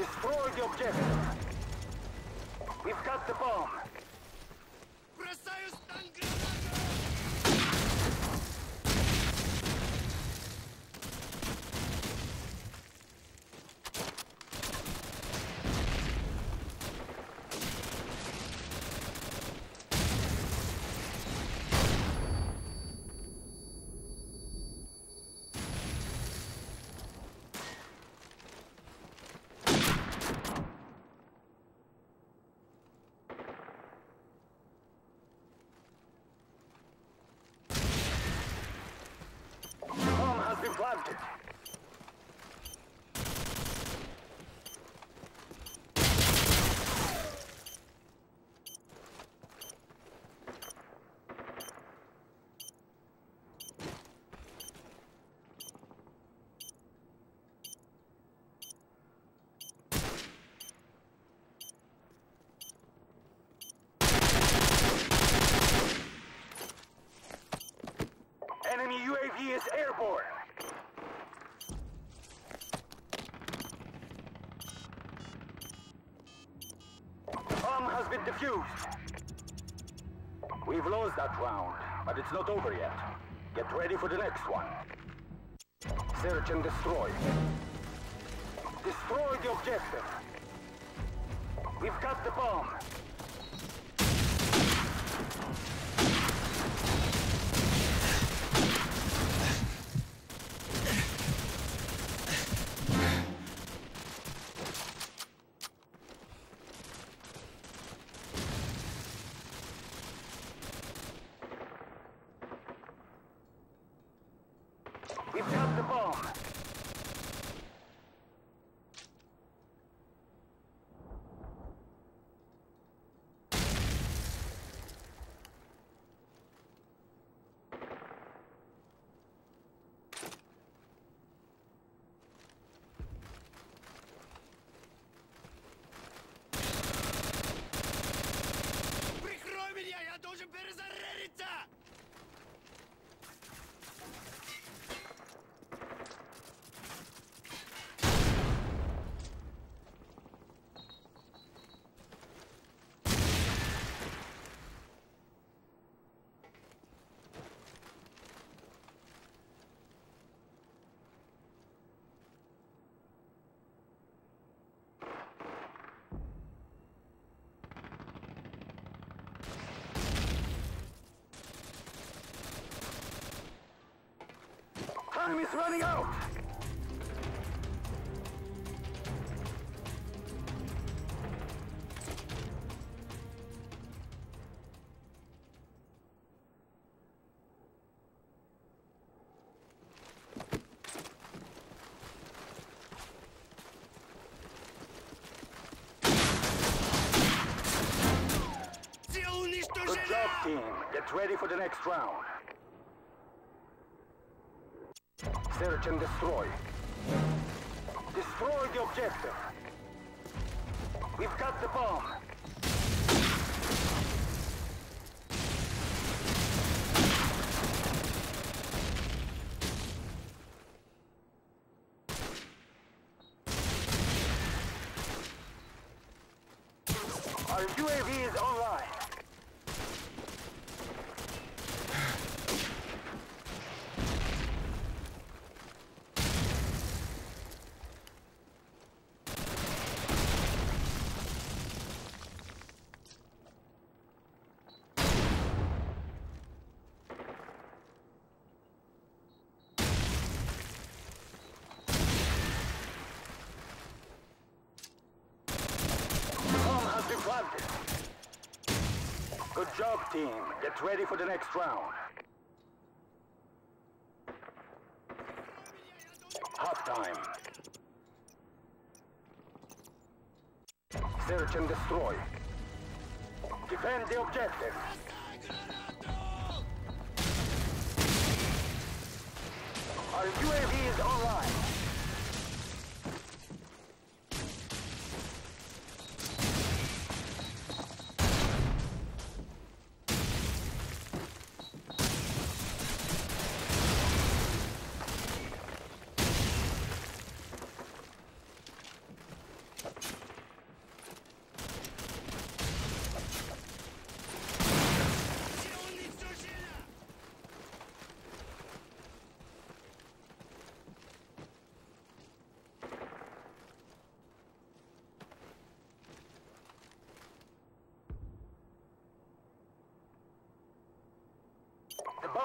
Destroy the objective. We've got the bomb. Has been defused. We've lost that round, but it's not over yet. Get ready for the next one. Search and destroy. Destroy the objective. We've got the bomb. We've got the bomb. Прикрой меня, я должен перезарядиться! Time is running out! Good job, team. Get ready for the next round. Search and destroy. Destroy the objective. We've got the bomb. Our UAV is online. Bomb has been planted. Good job, team. Get ready for the next round. Half time. Search and destroy. Defend the objective. Our UAV is online.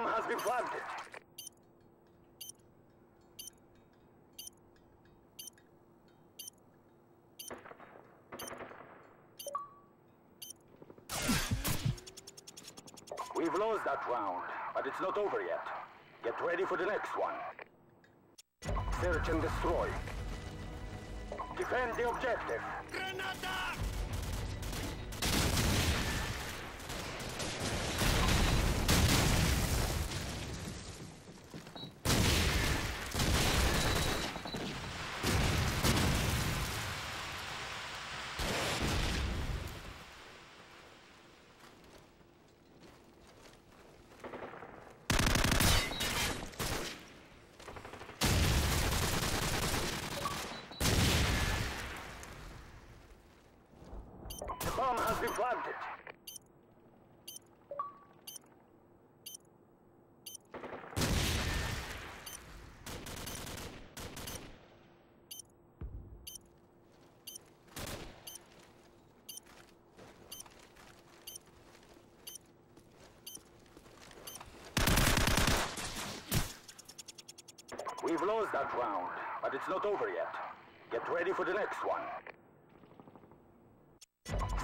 Bomb has been planted. We've lost that round, but it's not over yet. Get ready for the next one. Search and destroy. Defend the objective. Granada! The has been planted. We've lost that round, but it's not over yet. Get ready for the next one.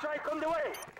strike on the way.